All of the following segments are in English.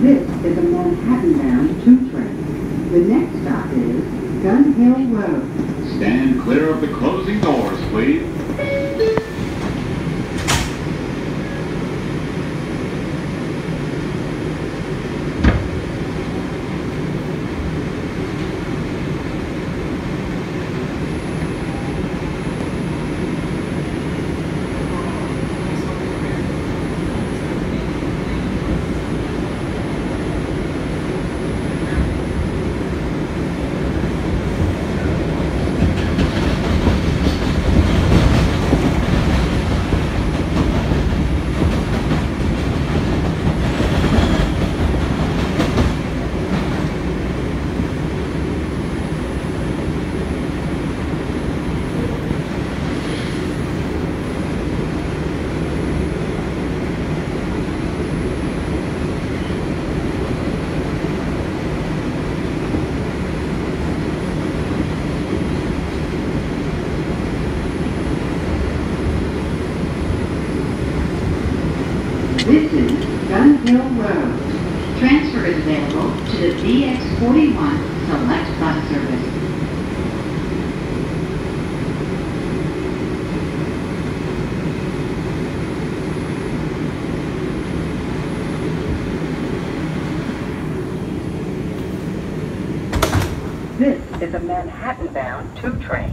This is a Manhattan-bound two train. The next stop is Gun Hill Road. Stand clear of the closing doors, please. This is Gun Hill Road. Transfer is available to the Bx41 Select Bus Service. This is a Manhattan-bound two train.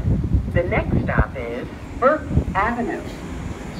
The next stop is Burke Avenue.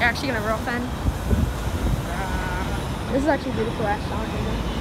Actually gonna roll fan? This is actually beautiful, Ashton.